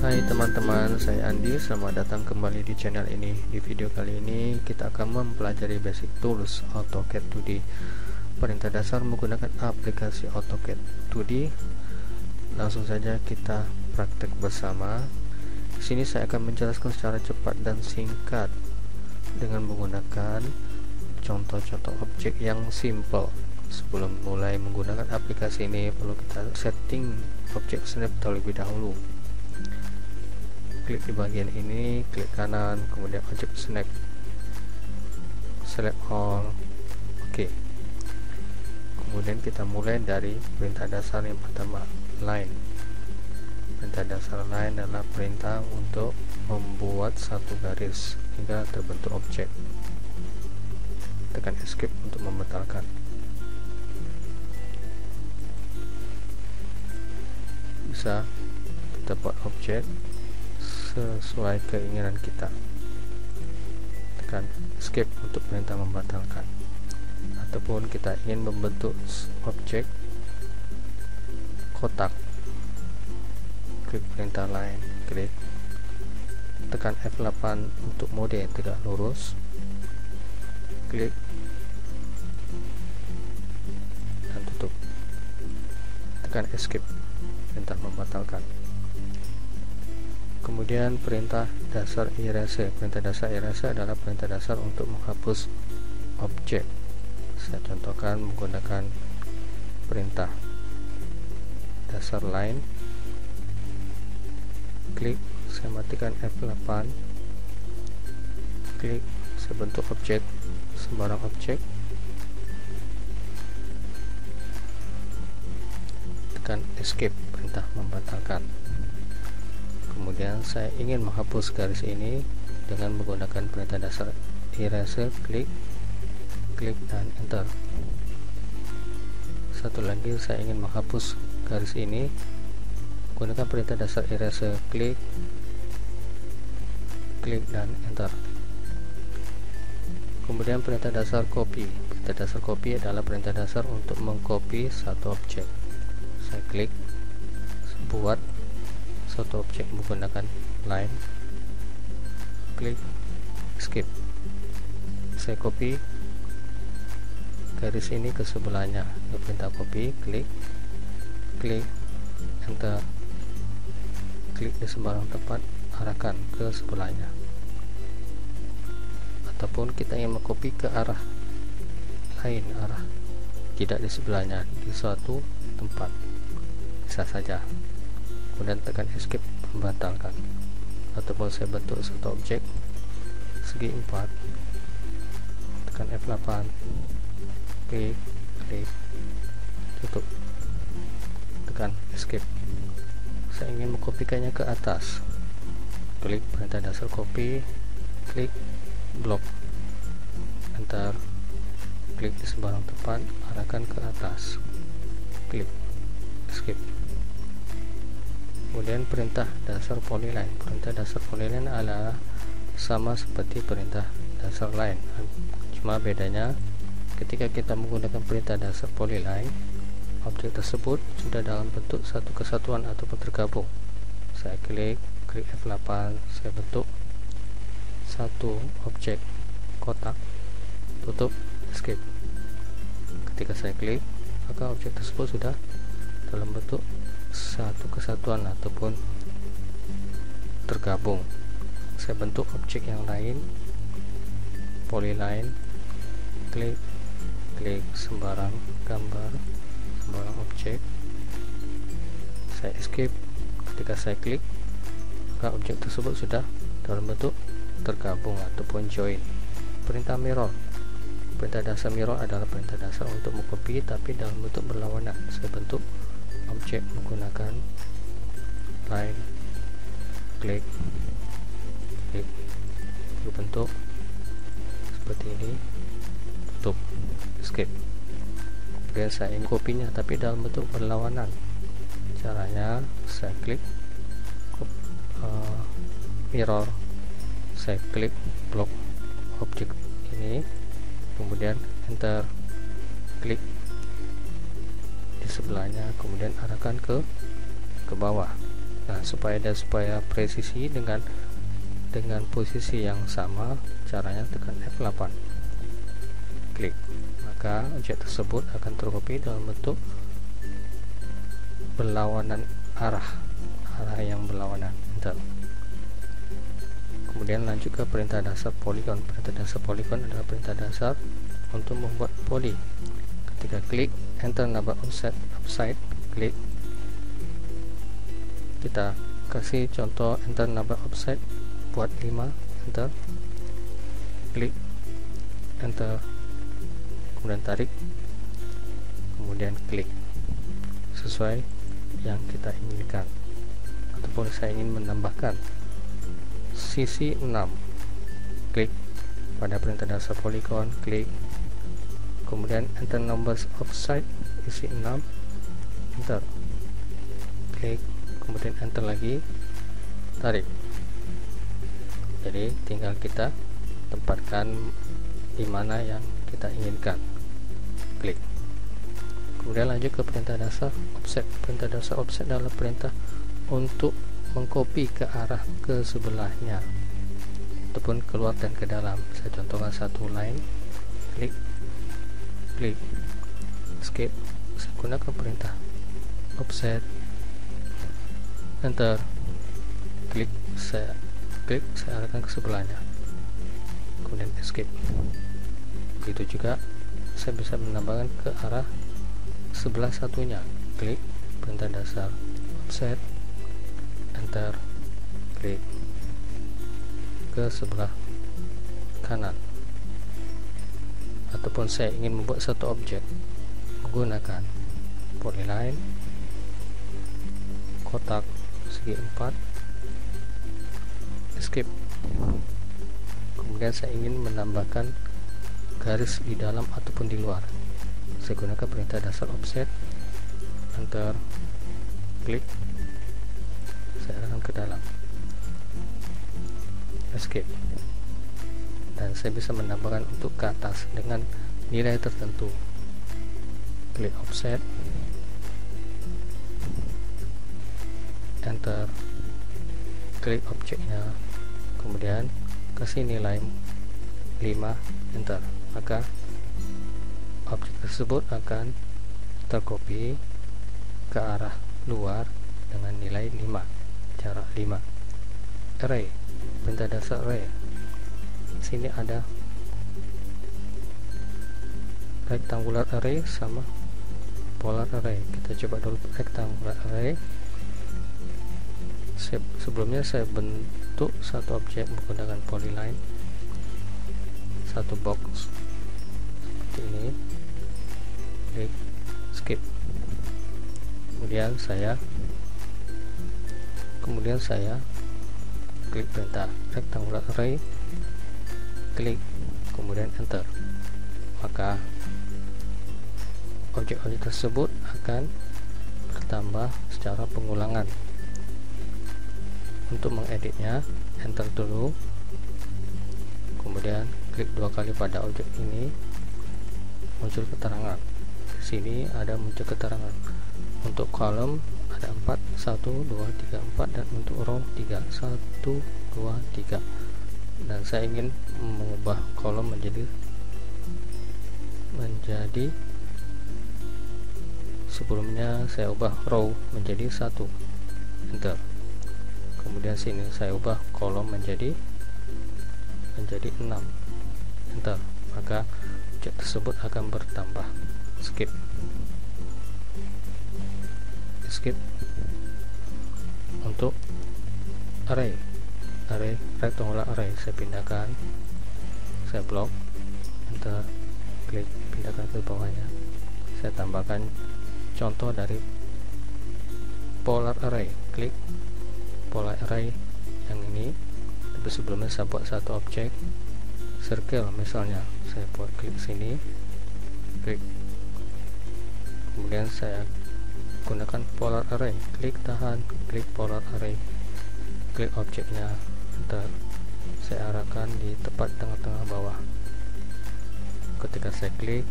Hai teman-teman, saya Andi. Selamat datang kembali di channel ini. Di video kali ini kita akan mempelajari basic tools AutoCAD 2D. Perintah dasar menggunakan aplikasi AutoCAD 2D. Langsung saja kita praktek bersama. Di sini saya akan menjelaskan secara cepat dan singkat dengan menggunakan contoh-contoh objek yang simple sebelum mulai menggunakan aplikasi ini perlu kita setting objek snap terlebih dahulu. Klik di bagian ini klik kanan kemudian objek snap. Select all. Oke. Okay. kemudian kita mulai dari perintah dasar yang pertama line. Perintah dasar line adalah perintah untuk membuat satu garis hingga terbentuk objek. Tekan escape untuk membatalkan bisa kita objek sesuai keinginan kita. Tekan escape untuk perintah membatalkan. Ataupun kita ingin membentuk objek kotak. Klik perintah lain klik. Tekan F8 untuk mode tegak lurus. Klik. Dan tutup. Tekan escape perintah membatalkan. Kemudian perintah dasar erase perintah dasar erase adalah perintah dasar untuk menghapus objek. Saya contohkan menggunakan perintah dasar line klik saya matikan F8 klik sebentuk objek sembarang objek. Tekan escape perintah membatalkan. Kemudian saya ingin menghapus garis ini dengan menggunakan perintah dasar erase klik klik dan enter. Satu lagi saya ingin menghapus garis ini gunakan perintah dasar erase klik klik dan enter. Kemudian perintah dasar copy. Perintah dasar copy adalah perintah dasar untuk mengcopy satu objek. Saya klik buat satu objek menggunakan line klik skip. Saya copy garis ini ke sebelahnya. Ke perintah copy klik klik enter. Klik di sembarang tempat arahkan ke sebelahnya. Ataupun kita ingin mengcopy ke arah lain arah tidak di sebelahnya di suatu tempat. Bisa saja kemudian tekan escape membatalkan. Ataupun saya bentuk satu objek segi 4 tekan F8 klik klik tutup. Tekan escape. Saya ingin mengkopikannya ke atas. Klik perintah dasar copy klik blok enter. Klik di sembarang tempat arahkan ke atas. Klik skip kemudian perintah dasar polyline perintah dasar polyline adalah sama seperti perintah dasar lain. Cuma bedanya ketika kita menggunakan perintah dasar polyline objek tersebut sudah dalam bentuk satu kesatuan ataupun tergabung. Saya klik klik F8 saya bentuk satu objek kotak tutup escape ketika saya klik maka objek tersebut sudah dalam bentuk satu kesatuan ataupun tergabung. Saya bentuk objek yang lain polyline klik klik sembarang gambar sembarang objek. Saya escape. Ketika saya klik maka objek tersebut sudah dalam bentuk tergabung ataupun join. Perintah mirror. Perintah dasar mirror adalah perintah dasar untuk mengcopy tapi dalam bentuk berlawanan. Saya bentuk objek menggunakan line klik klik. Bentuk seperti ini. Tutup escape kemudian saya ingin kopinya tapi dalam bentuk berlawanan. Caranya saya klik uh, mirror. Saya klik blok objek ini. Kemudian enter. Klik di sebelahnya kemudian arahkan ke ke bawah. Nah supaya ada supaya presisi dengan dengan posisi yang sama caranya tekan F8 klik. Maka objek tersebut akan terkopi dalam bentuk berlawanan arah arah yang berlawanan. Enter kemudian lanjut ke perintah dasar polygon perintah dasar polygon adalah perintah dasar untuk membuat poli. Ketika klik enter number offset offside klik. Kita kasih contoh enter number offset buat 5 enter. Klik enter. Kemudian tarik. Kemudian klik. Sesuai yang kita inginkan. Ataupun saya ingin menambahkan. Sisi 6 klik. Pada perintah dasar polygon klik kemudian enter numbers of site isi 6 enter. Klik kemudian enter lagi. Tarik. Jadi tinggal kita tempatkan di mana yang kita inginkan. Klik. Kemudian lanjut ke perintah dasar. Offset. Perintah dasar offset adalah perintah untuk mengcopy ke arah ke sebelahnya. Ataupun keluar dan ke dalam. Saya contohkan satu line klik klik skip saya gunakan perintah. Offset. Enter. Klik. Saya klik. Saya arahkan ke sebelahnya. Kemudian escape. Begitu juga saya bisa menambahkan ke arah sebelah satunya. Klik. Perintah dasar. Offset. Enter. Klik. Ke sebelah kanan ataupun saya ingin membuat satu objek menggunakan polyline kotak segi 4 escape. Kemudian saya ingin menambahkan garis di dalam ataupun di luar. Saya gunakan perintah dasar offset enter klik saya arahkan ke dalam. Escape dan saya bisa menambahkan untuk ke atas dengan nilai tertentu. Klik offset. Enter. Klik objeknya. Kemudian kasih nilai 5 enter. Maka objek tersebut akan terkopi ke arah luar dengan nilai 5 jarak 5 array. Perintah dasar array sini ada rectangular array sama polar array. Kita coba dulu rectangular array. Sebelumnya saya bentuk satu objek menggunakan polyline. Satu box. Seperti ini. Klik skip. Kemudian saya kemudian saya klik perintah rectangular array klik kemudian enter. Maka objek-objek tersebut akan bertambah secara pengulangan. Untuk mengeditnya enter dulu. Kemudian klik dua kali pada objek ini muncul keterangan. Sini ada muncul keterangan. Untuk kolom ada 4 1 2 3 4 dan untuk row 3 1 2 3 dan saya ingin mengubah kolom menjadi menjadi sebelumnya saya ubah row menjadi satu. Enter. Kemudian sini saya ubah kolom menjadi menjadi 6 enter. Maka objek tersebut akan bertambah. Skip. Skip. Untuk array. Array rectangular array saya pindahkan. Saya blok enter klik pindahkan ke bawahnya. Saya tambahkan contoh dari polar array. Klik polar array yang ini. Tapi sebelumnya saya buat satu objek circle misalnya. Saya buat klik sini. Klik. Kemudian saya gunakan polar array. Klik tahan klik polar array. Klik objeknya enter saya arahkan di tepat tengah-tengah bawah. Ketika saya klik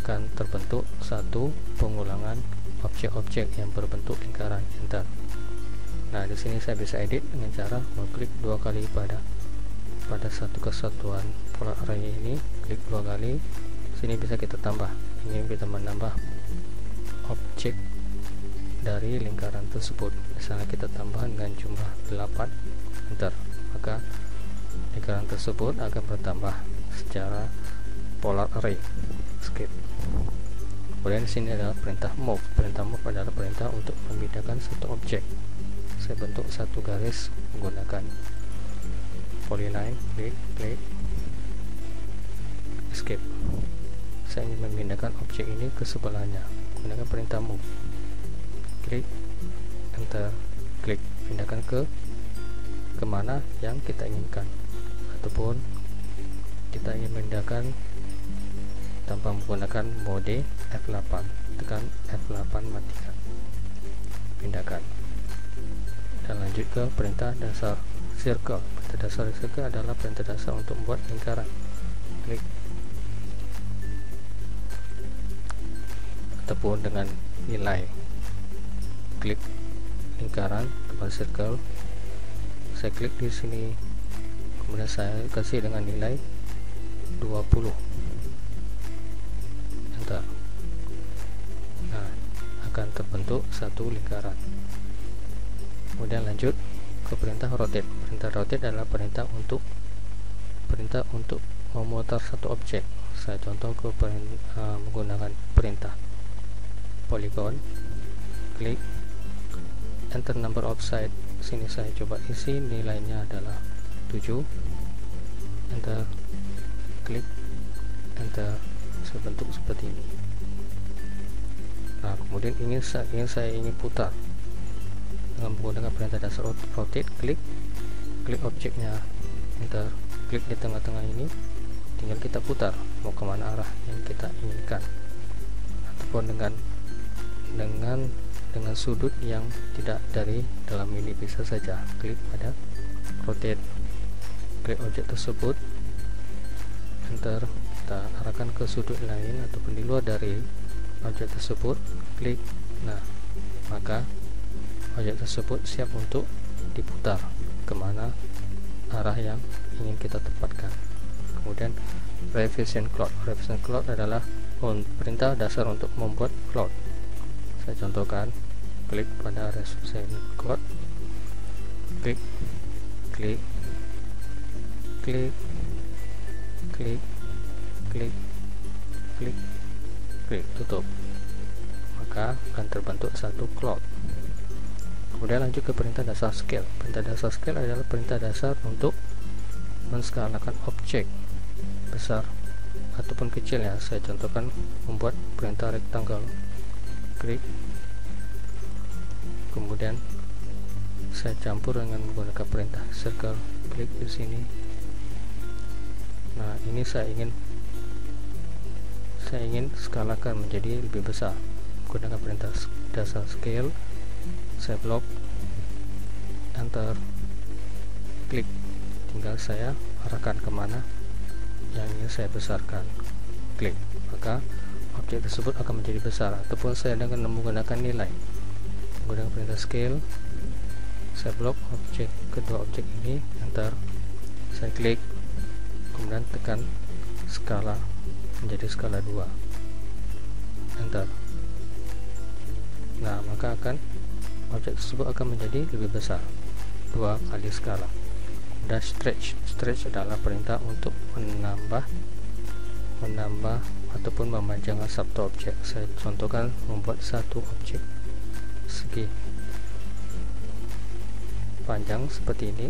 akan terbentuk satu pengulangan objek-objek yang berbentuk lingkaran. Enter nah di sini saya bisa edit dengan cara mengklik dua kali pada pada satu kesatuan polar array ini. Klik dua kali. Sini bisa kita tambah. Ini kita menambah objek dari lingkaran tersebut. Misalnya kita tambah dengan jumlah 8 enter maka lingkaran tersebut akan bertambah secara polar array. Skip. Kemudian di sini adalah perintah move. Perintah move adalah perintah untuk memindahkan satu objek. Saya bentuk satu garis menggunakan polyline klik klik escape saya ingin memindahkan objek ini ke sebelahnya menggunakan perintah move klik enter. Klik pindahkan ke ke mana yang kita inginkan. Ataupun kita ingin memindahkan tanpa menggunakan mode F8 tekan F8 matikan. Pindahkan. Dan lanjut ke perintah dasar circle. Perintah dasar circle adalah perintah dasar untuk membuat lingkaran. Klik. Ataupun dengan nilai klik lingkaran tempat circle. Saya klik di sini. Kemudian saya kasih dengan nilai 20 enter nah akan terbentuk satu lingkaran. Kemudian lanjut ke perintah rotate. Perintah rotate adalah perintah untuk perintah untuk memutar satu objek. Saya contoh ke perintah, uh, menggunakan perintah polygon. Klik enter number of side. Sini saya coba isi nilainya adalah 7 enter klik enter sebentuk seperti ini. Nah kemudian ingin saya ingin saya ingin putar. Dengan menggunakan perintah dasar rotate klik klik objeknya. Enter klik di tengah-tengah ini. Tinggal kita putar mau ke mana arah yang kita inginkan. Ataupun dengan dengan dengan sudut yang tidak dari dalam ini. Bisa saja klik pada rotate. Klik objek tersebut. Enter. Kita arahkan ke sudut lain ataupun di luar dari objek tersebut. Klik. Nah maka objek tersebut siap untuk diputar ke mana arah yang ingin kita tempatkan. Kemudian revision cloud. Revision cloud adalah perintah dasar untuk membuat cloud saya contohkan klik pada revision cloud klik klik klik klik klik klik klik tutup. Maka akan terbentuk satu cloud. Kemudian lanjut ke perintah dasar scale. Perintah dasar scale adalah perintah dasar untuk menskalakan objek besar ataupun kecil ya saya contohkan membuat perintah rectangle. Klik kemudian saya campur dengan menggunakan perintah circle klik di sini. Nah ini saya ingin saya ingin skalakan menjadi lebih besar. Menggunakan perintah dasar scale saya blok enter klik. Tinggal saya arahkan ke mana yang ingin saya besarkan. Klik. Maka objek tersebut akan menjadi besar ataupun saya dengan menggunakan nilai menggunakan perintah scale. Saya blok objek kedua objek ini. Enter saya klik kemudian tekan skala menjadi skala 2 enter nah maka akan objek tersebut akan menjadi lebih besar. Dua kali skala. Dan stretch. Stretch adalah perintah untuk menambah menambah ataupun memanjangkan satu objek. Saya contohkan membuat satu objek segi panjang seperti ini.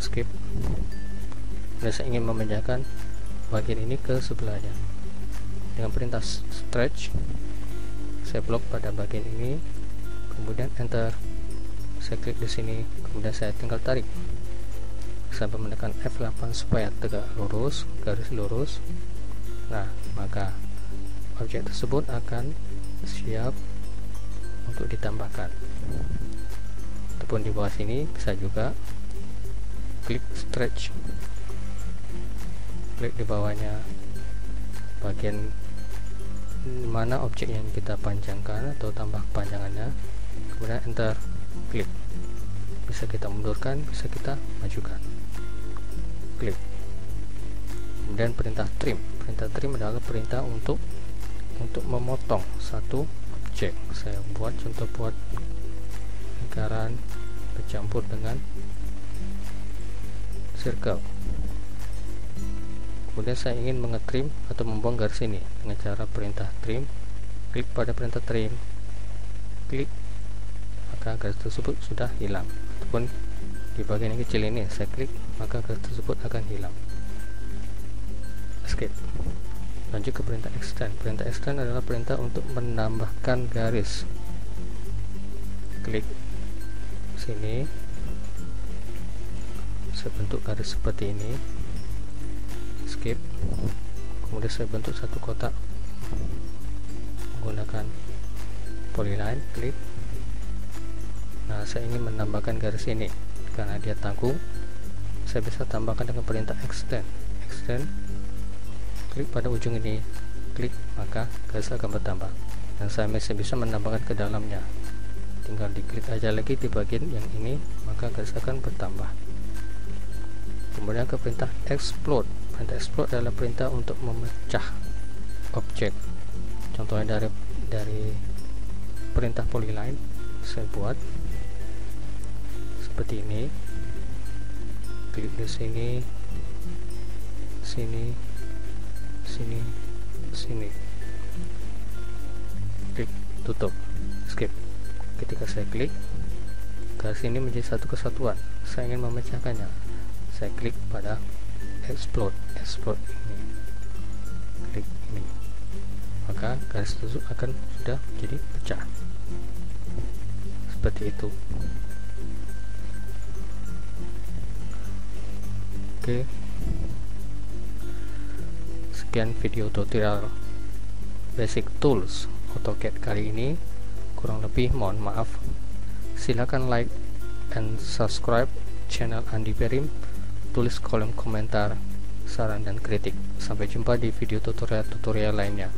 Skip. Dan saya ingin memanjangkan bagian ini ke sebelahnya. Dengan perintah stretch saya blok pada bagian ini kemudian enter. Saya klik di sini kemudian saya tinggal tarik sampai menekan F8 supaya tegak lurus garis lurus. Nah maka objek tersebut akan siap untuk ditambahkan. Ataupun di bawah sini bisa juga klik stretch. Klik di bawahnya bagian mana objek yang kita panjangkan atau tambah panjangannya. Kemudian enter klik. Bisa kita mundurkan bisa kita majukan klik. Kemudian perintah trim. Perintah trim adalah perintah untuk untuk memotong satu objek. Saya buat contoh buat lingkaran bercampur dengan circle. Kemudian saya ingin mengetrim atau membuang garis ini dengan cara perintah trim. Klik pada perintah trim. Klik maka garis tersebut sudah hilang. Ataupun di bagian yang kecil ini saya klik maka garis tersebut akan hilang. Escape lanjut ke perintah extend perintah extend adalah perintah untuk menambahkan garis. Klik sini. Saya bentuk garis seperti ini. Skip. Kemudian saya bentuk satu kotak menggunakan polyline. Klik. Nah saya ingin menambahkan garis ini karena dia tanggung saya bisa tambahkan dengan perintah extend. Extend. Klik pada ujung ini. Klik maka garis akan bertambah. Dan saya masih bisa menambahkan ke dalamnya. Tinggal diklik aja lagi di bagian yang ini maka garis akan bertambah. Kemudian ke perintah explode. Perintah explode adalah perintah untuk memecah objek. Contohnya dari dari perintah polyline saya buat seperti ini klik di sini. Sini. Sini. Sini. Klik tutup. Skip. Ketika saya klik garis ini menjadi satu kesatuan. Saya ingin memecahkannya. Saya klik pada explode. Explode ini. Klik ini. Maka garis tersebut akan sudah jadi pecah. Seperti itu oke sekian video tutorial basic tools AutoCAD kali ini. Kurang lebih mohon maaf. Silakan like and subscribe channel Andi Perim. Tulis kolom komentar saran dan kritik. Sampai jumpa di video tutorial-tutorial lainnya